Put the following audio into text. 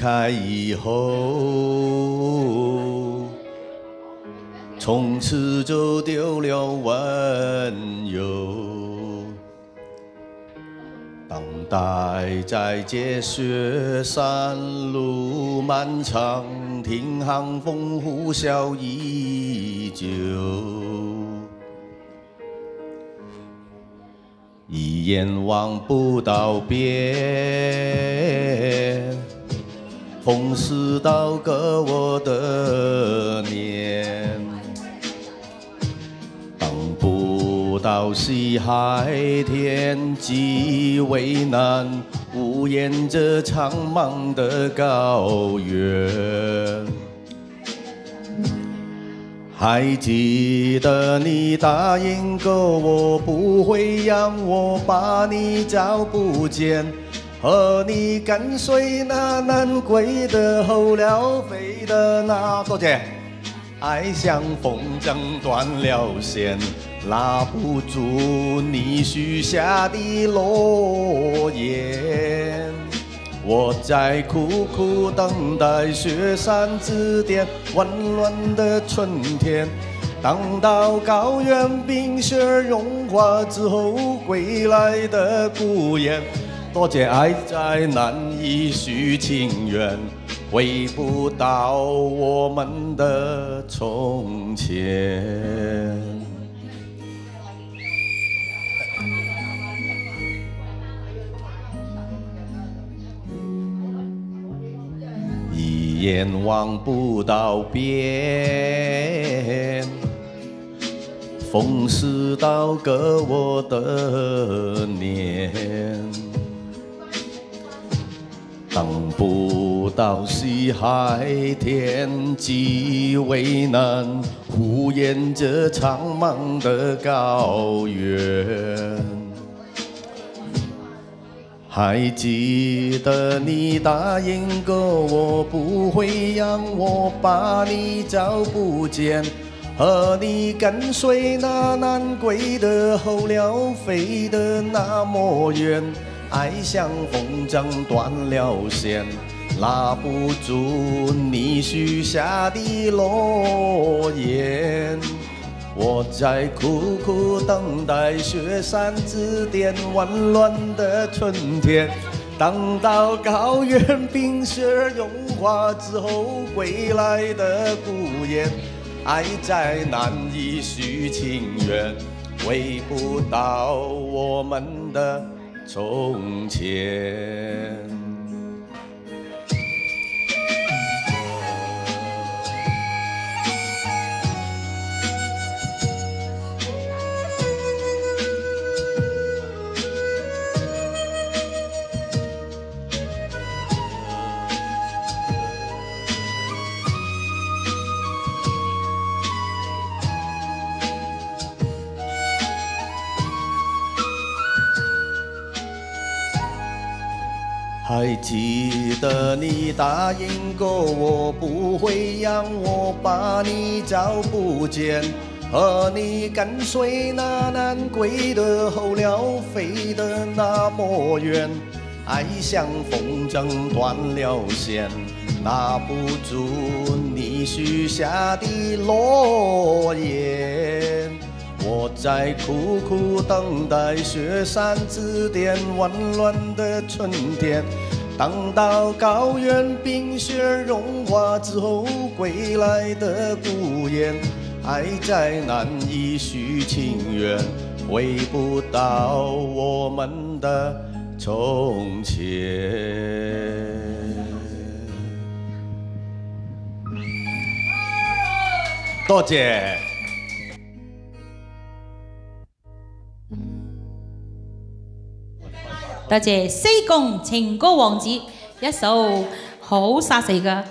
开以后，从此就丢了温柔。等待在这雪山路漫长，听寒风呼啸依旧。一眼望不到边，风似刀割我的脸，等不到西海天际为难，无言这苍茫的高原。还记得你答应过我，不会让我把你找不见，和你跟随那南归的候鸟飞的那多姐，爱像风筝断了线，拉不住你许下的诺言。我在苦苦等待雪山之巅温暖的春天，等到高原冰雪融化之后归来的孤雁，多谢爱在难以续情缘，回不到我们的从前。一眼望不到边，风似刀割我的脸，等不到西海天际为难，呼延这苍茫的高原。还记得你答应过我，不会让我把你找不见，和你跟随那南归的候鸟飞得那么远，爱像风筝断了线，拉不住你许下的诺言。我在苦苦等待雪山之巅温暖的春天，等到高原冰雪融化之后归来的孤雁，爱再难以续情缘，回不到我们的从前。还记得你答应过我，不会让我把你找不见，和你跟随那南归的候鸟飞得那么远，爱像风筝断了线，拿不住你许下的诺言。我在苦苦等待雪山之巅温暖的春天，等到高原冰雪融化之后归来的孤雁，爱在难以续情缘，回不到我们的从前。多谢。多谢西贡情歌王子一首好杀死噶。